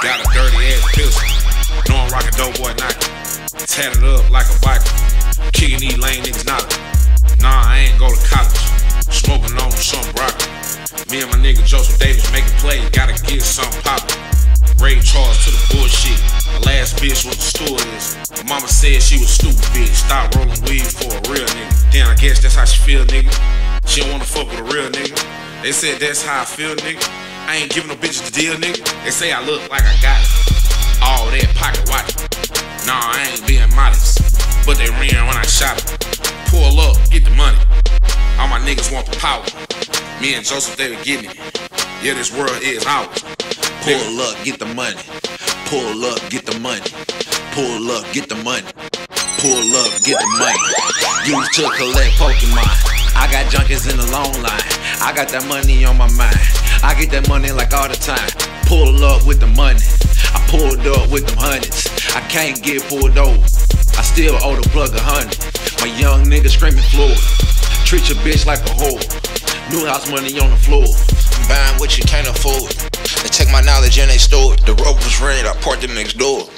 dirty ass pistol. Know I'm rockin' dope boy Nike. Tatted up like a biker. Kicking these lame niggas not. Nah, I ain't go to college. Smoking on some broccoli. Me and my nigga Joseph Davis making plays. Gotta get something poppin'. Ray Charles to the bullshit. My last bitch was a stewardess. Mama said she was stupid bitch. Stop rolling weed for a real nigga. Damn, I guess that's how she feel, nigga. She don't wanna fuck with a real nigga. They said that's how I feel, nigga. I ain't giving no bitches the deal, nigga. They say I look like I got it. All that pocket watch. Nah, I ain't being modest. But they ran when I shot it. Pull up, get the money. All my niggas want the power. Me and Joseph, they were getting it. Yeah, this world is ours. Pull up, get the money. Pull up, get the money. Pull up, get the money. Pull up, get the money. Used to collect Pokemon. I got junkies in the long line. I got that money on my mind. I get that money like all the time. Pull up with the money. I pulled up with them hundreds. I can't get pulled over. I still owe the plug a hundred. My young nigga screaming floor. Treat your bitch like a whore. New house money on the floor. Buying what you can't afford. They take my knowledge and they store it. The rope was red, I parked it next door.